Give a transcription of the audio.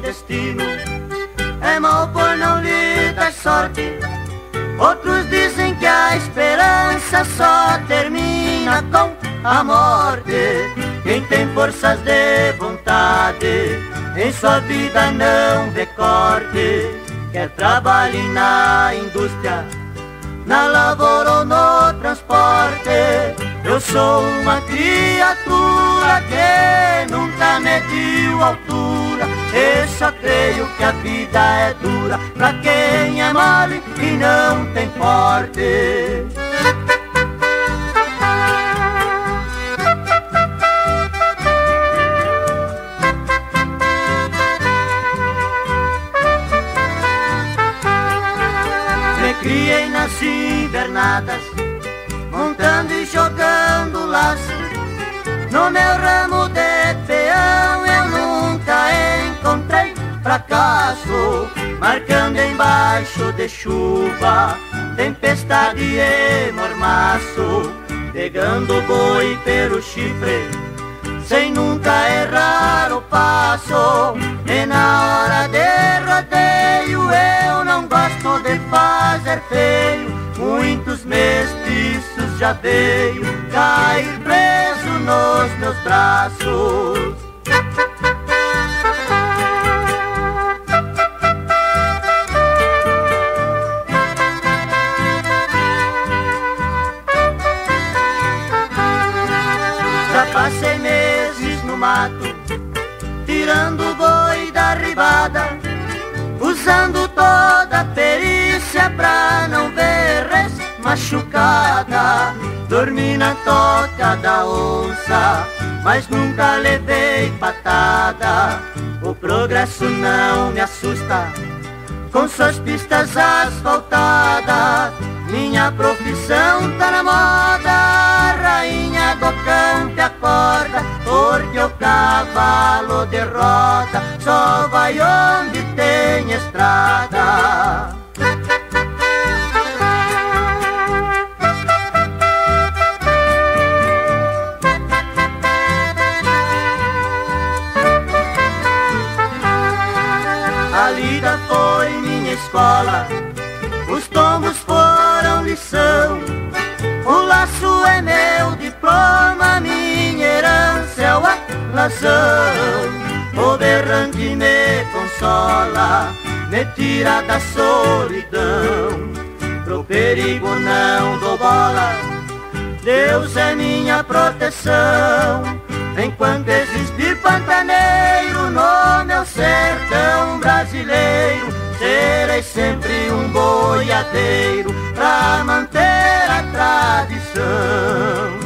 destino é mal por não lhe dar sorte. Outros dizem que a esperança só termina com a morte. Quem tem forças de vontade em sua vida não vê corte. Quer trabalhe na indústria, na lavoura ou no transporte. Eu sou uma criatura que nunca mediu altura. E só creio que a vida é dura pra quem é mole e não tem porte. criei nas invernadas, montando e jogando laço. No meu ramo de peão eu nunca encontrei fracasso, marcando embaixo de chuva, tempestade e mormaço, pegando boi pelo chifre, sem nunca errar o passo, e na hora de rodeio eu não gosto de fazer feio. Muitos mestiços já veio Já passei meses no mato, tirando o boi da ribada, usando toda a perícia pra não ver res machucada. Dormi na toca da onça, mas nunca levei patada. O progresso não me assusta, com suas pistas asfaltadas. Minha profissão tá na moda, rainha do campo acorda, porque o cavalo de roda só vai onde tem estrada. Escola, os tombos foram lição. O laço é meu diploma, minha herança é a razão. O berrante me consola, me tira da solidão. Pro perigo não dou bola, Deus é minha proteção. Enquanto existir pantaneiro no meu sertão brasileiro, terei sempre um boiadeiro pra manter a tradição.